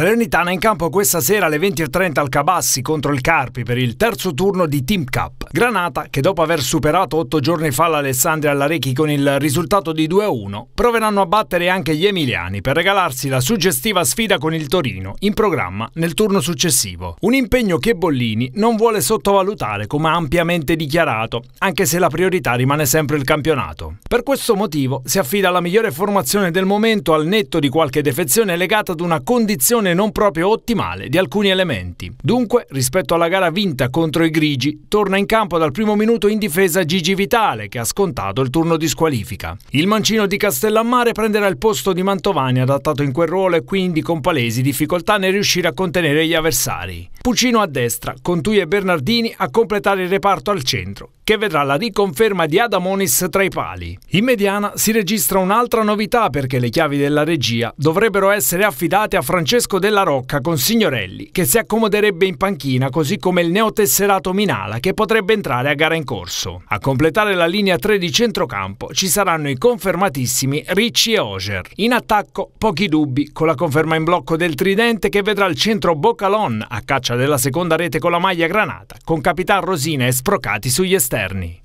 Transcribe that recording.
Salernitana in campo questa sera alle 20.30 al Cabassi contro il Carpi per il terzo turno di Team Cup. Granata, che dopo aver superato otto giorni fa l'Alessandria all'Arechi con il risultato di 2-1, proveranno a battere anche gli emiliani per regalarsi la suggestiva sfida con il Torino, in programma nel turno successivo. Un impegno che Bollini non vuole sottovalutare come ampiamente dichiarato, anche se la priorità rimane sempre il campionato. Per questo motivo si affida alla migliore formazione del momento al netto di qualche defezione legata ad una condizione non proprio ottimale di alcuni elementi. Dunque, rispetto alla gara vinta contro i grigi, torna in campo dal primo minuto in difesa Gigi Vitale, che ha scontato il turno di squalifica. Il mancino di Castellammare prenderà il posto di Mantovani, adattato in quel ruolo e quindi con palesi difficoltà nel riuscire a contenere gli avversari. Puccino a destra, con Tui e Bernardini a completare il reparto al centro, che vedrà la riconferma di Adamonis tra i pali. In mediana si registra un'altra novità perché le chiavi della regia dovrebbero essere affidate a Francesco Della Rocca con Signorelli, che si accomoderebbe in panchina così come il neotesserato Minala che potrebbe entrare a gara in corso. A completare la linea 3 di centrocampo ci saranno i confermatissimi Ricci e Oger. In attacco pochi dubbi con la conferma in blocco del tridente che vedrà il centro Boccalon a caccia della seconda rete con la maglia granata, con Capitan Rosina e Sprocati sugli esterni.